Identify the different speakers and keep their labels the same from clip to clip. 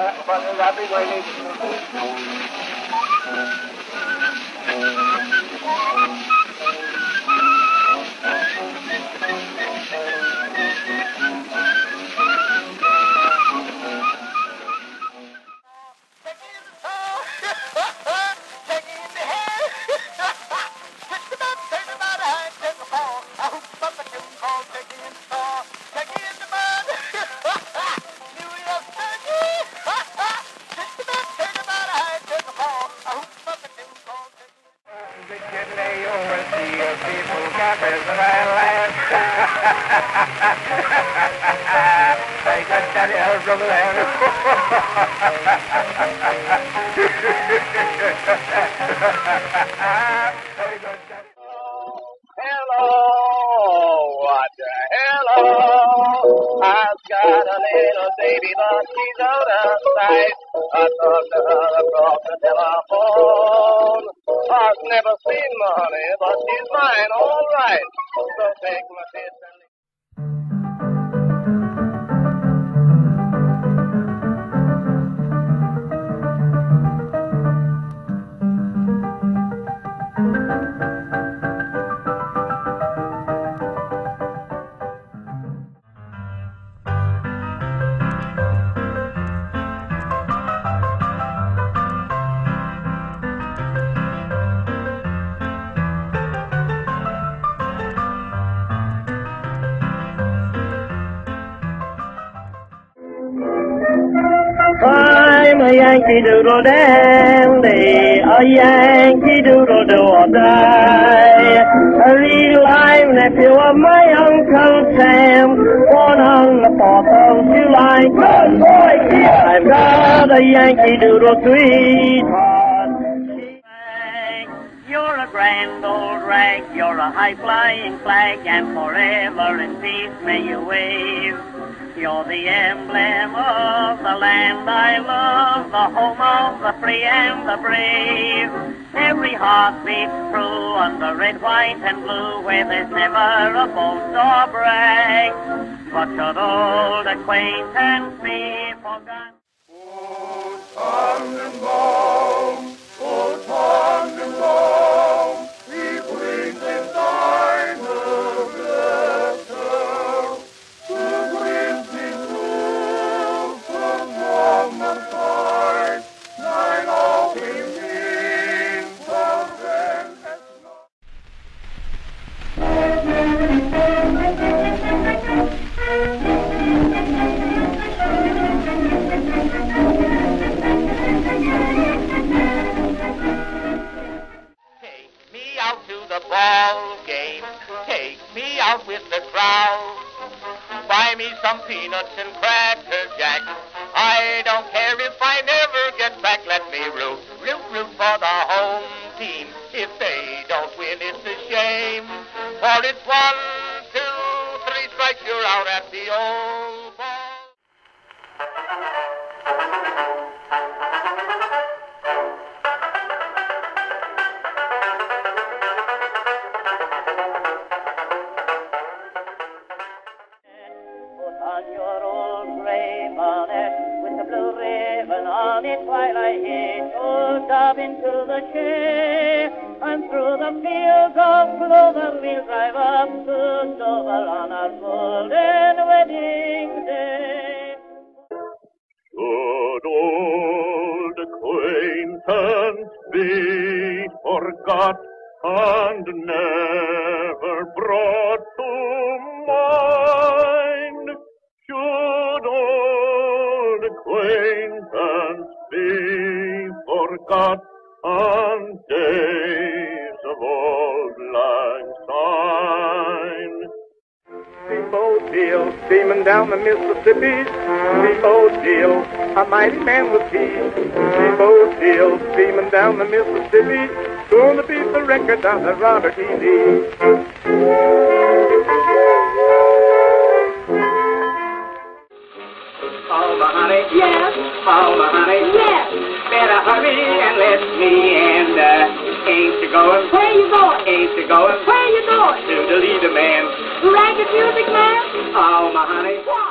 Speaker 1: but I'll be waiting. I got that from Hello, what the hello? I've got a little baby, but she's out of sight. I talked to her across the telephone. I've never seen my honey, but she's mine, all right. So take my kiss and
Speaker 2: Yankee Doodle dandy, a Yankee Doodle do or die. A real live nephew of my Uncle Sam, born on the 4th of July. Good boy, kid! I've got a Yankee Doodle sweetheart. You're a grand old rag, you're a high-flying flag, and forever in peace may you wave. You're the emblem of the land I love, the home of the free and the brave. Every heart beats true under red, white, and blue, where there's never a boast or brag. But should old acquaintance be forgotten?
Speaker 3: Take I I
Speaker 2: hitch old up into the chair. And through the fields of clover we'll drive up to Dover on our golden wedding day.
Speaker 4: Should old acquaintance be forgot and never brought forgot and days of old lang syne?
Speaker 1: Steamboat Bill, steaming down the Mississippi. Steamboat Bill, a mighty man was he. Steamboat Bill, steaming down the Mississippi. Gonna beat the record down the Robert E. Lee.
Speaker 5: Palma, honey.
Speaker 6: Yes.
Speaker 5: Palma, honey.
Speaker 6: Yes.
Speaker 5: Better hurry and let me in. Uh, ain't you going?
Speaker 6: Where you going?
Speaker 5: Ain't you going?
Speaker 6: Where you going?
Speaker 5: To the leader man.
Speaker 6: Ragged music man?
Speaker 5: Palma, honey.
Speaker 6: Why?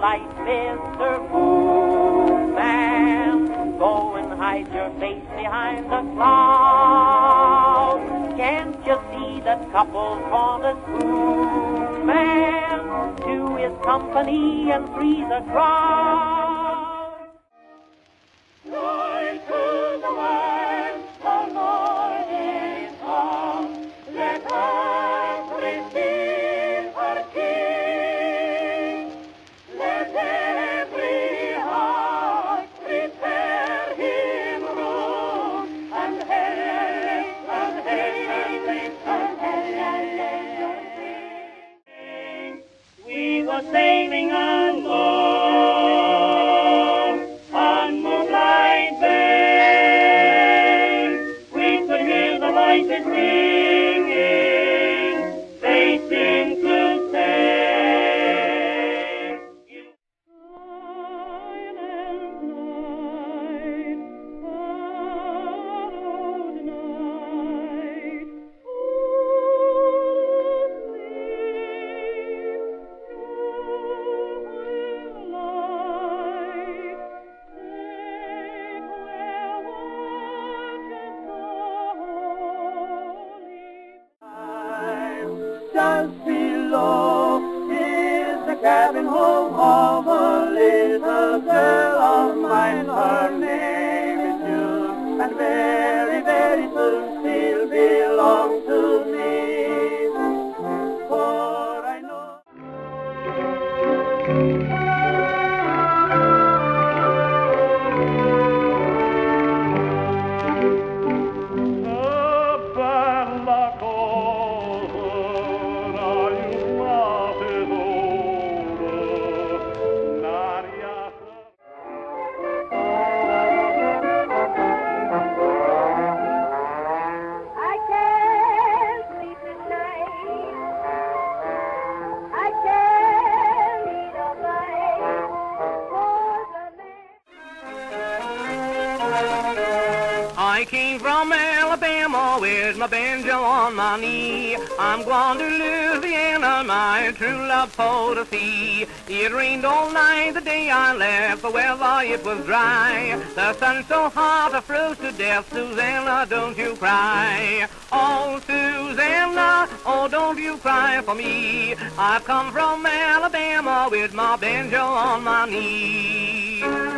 Speaker 2: Light, Mr. Moonman. Go and hide your face behind the clouds. Can't you see that couples want a spoon man to his company and freeze a crowd? Sailing along I came from Alabama with my banjo on my knee. I'm going to Louisiana, my true love for to see. It rained all night the day I left, the weather it was dry. The sun so hot I froze to death. Susanna, don't you cry. Oh, Susanna, oh, don't you cry for me. I've come from Alabama with my banjo on my knee.